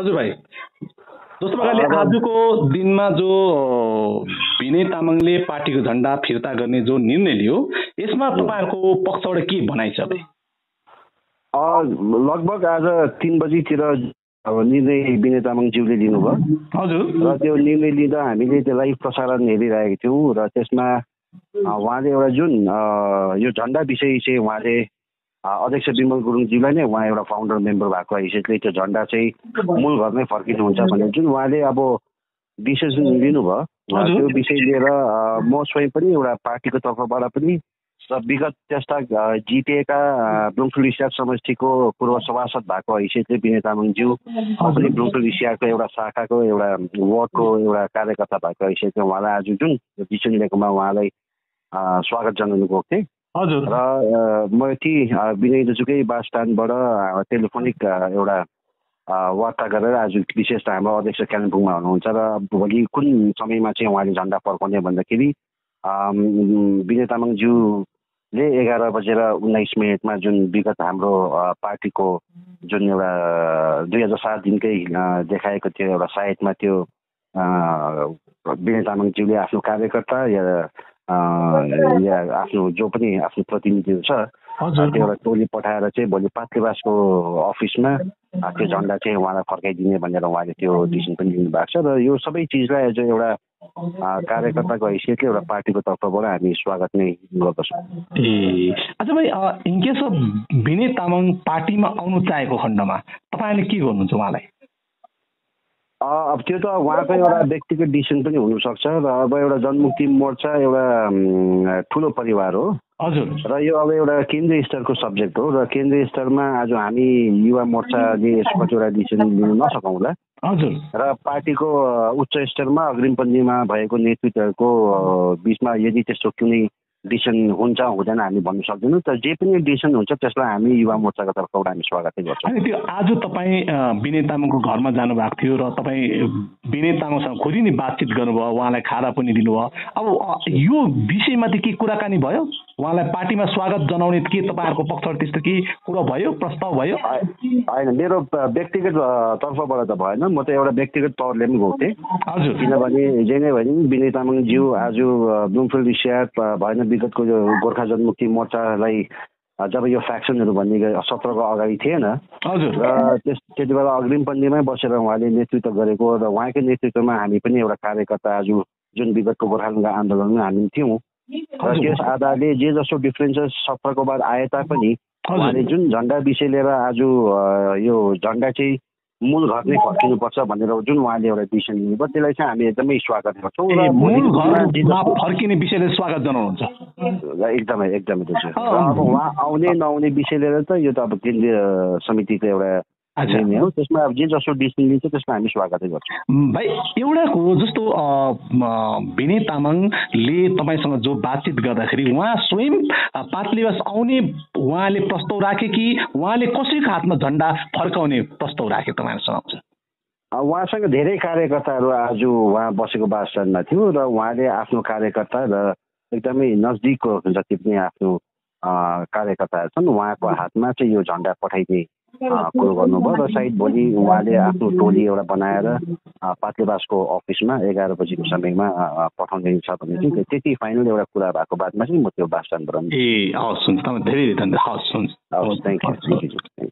हजुर भाइ। जस्तो प्रकारले आजको दिनमा जो विनय तामाङले पार्टीको झन्डा फिर्ता गर्ने जो निर्णय लियो यसमा तपाईँहरूको पक्षबाट के भनाइ छ लगभग आज तिन बजीतिर अब निर्णय विनय तामाङज्यूले लिनुभयो। हजुर। र त्यो निर्णय लिँदा हामीले त्यो लाइभ प्रसारण हेरिरहेको थियौँ र त्यसमा उहाँले एउटा जुन यो झन्डा विषय चाहिँ उहाँले अध्यक्ष विमल गुरुङज्यूलाई नै उहाँ एउटा फाउन्डर मेम्बर भएको हैसियतले त्यो झन्डा चाहिँ मूल घरमै फर्किनुहुन्छ भने जुन उहाँले अब डिसिजन लिनुभयो त्यो विषय लिएर म स्वयं पनि एउटा पार्टीको तर्फबाट पनि र विगत त्यस्ता जिटिएका ब्लुङफिल्ड इसियाक समष्टिको पूर्व सभासद भएको हैसियतले विनय तामाङज्यू पनि ब्लुङफिल्ड इसियाको एउटा शाखाको एउटा वार्डको एउटा कार्यकर्ता भएको हैसियतले उहाँलाई आज जुन डिसिजन लिएकोमा उहाँलाई स्वागत जनाउनु गएको थिएँ हजुर। र म यति विनय दाजुकै बास स्ट्यान्डबाट टेलिफोनिक एउटा वार्ता गरेर आज विशेष त हाम्रो अध्यक्ष कालिम्पोङमा हुनुहुन्छ र भोलि कुन समयमा चाहिँ उहाँले झन्डा फर्काउने भन्दाखेरि विनय तामाङज्यूले एघार बजेर उन्नाइस मिनटमा जुन विगत हाम्रो पार्टीको जुन एउटा दुई हजार सात दिनकै देखाएको थियो एउटा साइटमा त्यो विनय तामाङज्यूले आफ्नो कार्यकर्ता या या आफ्नो जो पनि आफ्नो प्रतिनिधिहरू छ त्यो एउटा टोली पठाएर चाहिँ भोलि पात्रेवासको अफिसमा त्यो झन्डा चाहिँ उहाँलाई फर्काइदिने भनेर उहाँले त्यो डिसिसन पनि लिनु भएको छ र यो सबै चिजलाई एज एउटा कार्यकर्ताको हैसियतले एउटा पार्टीको तर्फबाट हामी स्वागत नै गर्दछौँ। ए अच्छा भाइ in case of Vinay Tamang पार्टीमा आउनु चाहेको खण्डमा तपाईँले के गर्नुहुन्छ उहाँलाई? अब त्यो त उहाँको एउटा व्यक्तिगत डिसिसन पनि हुनसक्छ र अब एउटा जनमुक्ति मोर्चा एउटा ठुलो परिवार हो। हजुर। र यो अब एउटा केन्द्रीय स्तरको सब्जेक्ट हो र केन्द्रीय स्तरमा आज हामी युवा मोर्चाले यसको कतिवटा डिसिसन लिन नसकौँला। हजुर। र पार्टीको उच्च स्तरमा अग्रिम पन्थीमा भएको नेतृत्वहरूको बिचमा यदि त्यस्तो कुनै डिसिसन हुन्छ हुँदैन हामी भन्नु सक्दैनौँ। तर जे पनि डिसिसन हुन्छ त्यसलाई हामी युवा मोर्चाको तर्फबाट हामी स्वागतै गर्छौँ। अनि त्यो आज तपाईँ विनय तामाङको घरमा जानुभएको थियो र तपाईँ विनय तामाङसँग खोजी नै बातचित गर्नुभयो उहाँलाई खाना पनि दिनुभयो। अब यो विषयमाथि के कुराकानी भयो? उहाँलाई पार्टीमा स्वागत जनाउने के तपाईँहरूको पक्षबाट त्यस्तो केही कुरो भयो प्रस्ताव भयो? होइन मेरो व्यक्तिगत तर्फबाट त भएन। म त एउटा व्यक्तिगत तौरले पनि गएको थिएँ। हजुर। किनभने जे नै भने विनय तामाङज्यू आज ब्लुमफिल्ड स्याट भएन विगतको यो गोर्खा जनमुक्ति मोर्चालाई जब यो फ्याक्सनहरू भन्ने सत्रको अगाडि थिएन। हजुर। र त्यस त्यति बेला अग्रिम पन्थीमै बसेर उहाँले नेतृत्व गरेको र उहाँकै नेतृत्वमा हामी पनि एउटा कार्यकर्ता आज जुन विगतको गोर्खाल्यान्डको आन्दोलनमा हामी थियौँ। त्यस आधारले जे जसो डिफ्रेन्सेस सत्रको बाद आए तापनि उहाँले जुन झन्डा विषय लिएर आज यो झन्डा चाहिँ मूल घर नै फर्किनुपर्छ भनेर जुन उहाँले एउटा डिसिसन लिनुभयो त्यसलाई चाहिँ हामी एकदमै स्वागत गर्छौँ र फर्किने विषयले स्वागत जनाउनुहुन्छ एकदमै एकदमै अब उहाँ आउने नआउने विषय लिएर त यो त अब केन्द्रीय समितिको एउटा हो। त्यसमा अब जे जसो डिसिसन लिन्छ त्यसमा हामी स्वागतै गर्छौँ। भाइ एउटाको जस्तो विनय तामाङले तपाईँसँग जो बातचित गर्दाखेरि उहाँ स्वयं पातलिवास आउने उहाँले प्रस्ताव राखे कि उहाँले कसैको हातमा झन्डा फर्काउने प्रस्ताव राखे तपाईँहरूसँग उहाँसँग धेरै कार्यकर्ताहरू आज उहाँ बसेको बासस्थानमा थियो र उहाँले आफ्नो कार्यकर्ता र एकदमै नजदिकको जति पनि आफ्नो कार्यकर्ताहरू छन् उहाँको हातमा चाहिँ यो झन्डा पठाइदिए। कुरो गर्नुभयो र सायद भोलि उहाँले आफ्नो टोली एउटा बनाएर पात्लेबासको अफिसमा एघार बजीको समयमा पठाउने छ भने चाहिँ त्यति फाइनल एउटा कुरा भएको बादमा चाहिँ म त्यो बासस्थानबाट ए हवस् हुन्छ। तपाईँ धेरै धेरै धन्यवाद। हवस् हुन्छ। हवस् थ्याङ्क यू थ्याङ्क यू